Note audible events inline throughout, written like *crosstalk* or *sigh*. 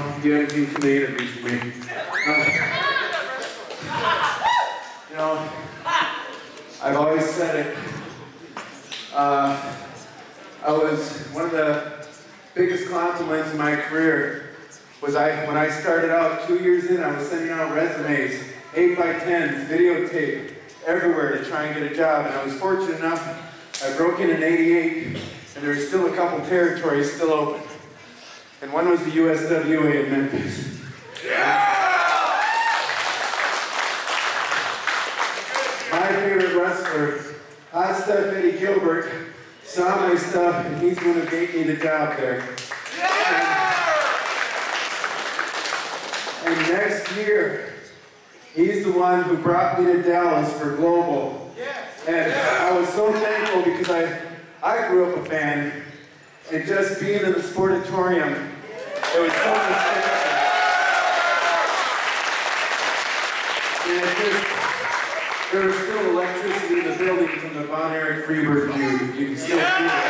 know, haven't seen too many for me. You *laughs* know, I've always said it. Uh, I was, one of the biggest compliments in my career was I, when I started out two years in, I was sending out resumes, 8 by 10s videotape, everywhere to try and get a job. And I was fortunate enough, I broke in in 88, and there's still a couple territories still open. And one was the USWA in Memphis. Yeah! My favorite wrestler, Hot Stuff Eddie Gilbert, saw my stuff and he's going to get me the job there. Yeah! And next year, he's the one who brought me to Dallas for Global. And I was so thankful because I, I grew up a fan. And just being in the sportatorium, it was so nostalgic. And just, there was still electricity in the building from the Von Erich Freebird feud. You can still feel it.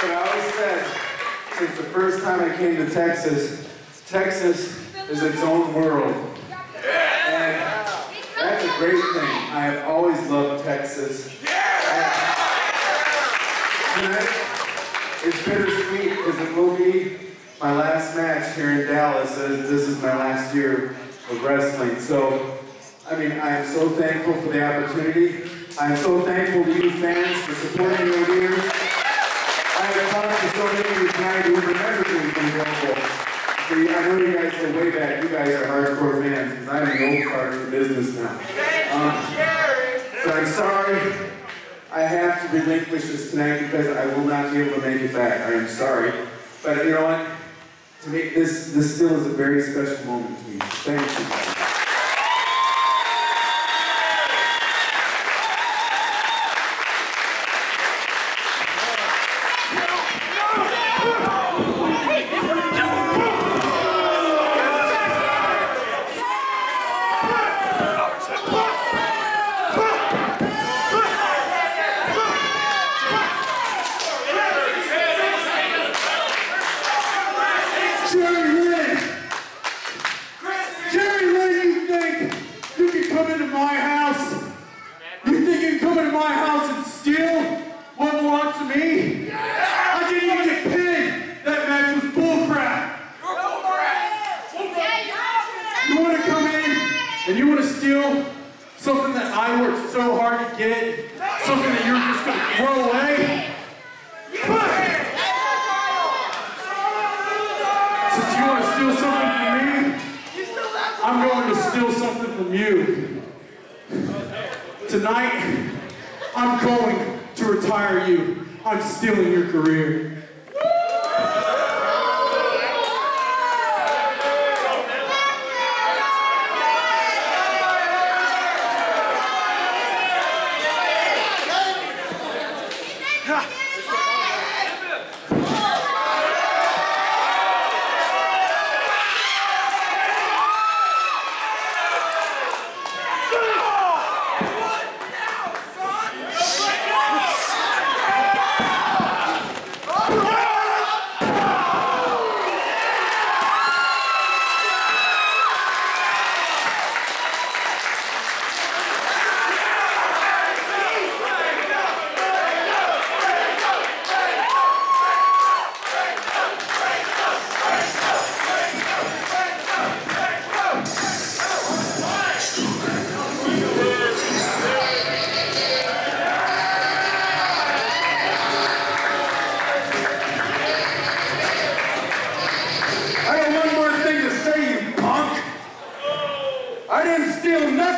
But I always said, since the first time I came to Texas, Texas is its own world. And that's a great thing. I have always loved Texas. Tonight is bittersweet because it will be my last match here in Dallas. as This is my last year of wrestling. So, I mean, I am so thankful for the opportunity. I am so thankful to you fans for supporting me over years. I have talked to so many of you tonight who remember me from Global. See, I know you guys go way back. You guys are hardcore fans because I'm an old fart in the business now. Um, so I'm sorry. I have to relinquish this tonight because I will not be able to make it back. I am sorry. But you know what? To me, this, this still is a very special moment to me. Thank you. Jerry Lynn! Jerry Lynn, you think you can come into my house? You think you can come into my house and steal what belongs to me? I didn't even get paid. That match was bullcrap. You want to come in and you want to steal something that I worked so hard to get, something that you're just going to throw away? Since you want to steal something from me, I'm going to steal something from you. Tonight, I'm going to retire you. I'm stealing your career.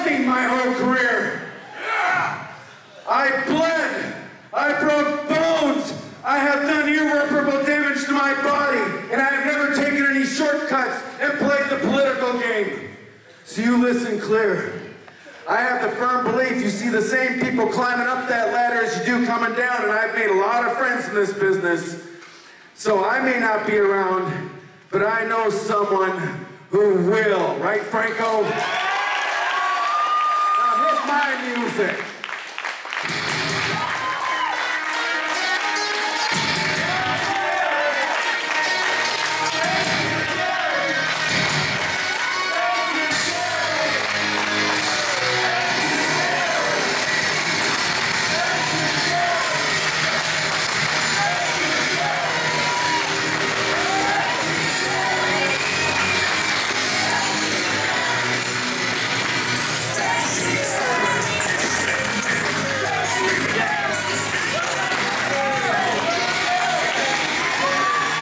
Nothing my whole career. I bled. I broke bones. I have done irreparable damage to my body, and I have never taken any shortcuts and played the political game. So you listen clear. I have the firm belief you see the same people climbing up that ladder as you do coming down, and I've made a lot of friends in this business. So I may not be around, but I know someone who will. Right, Franco? My music.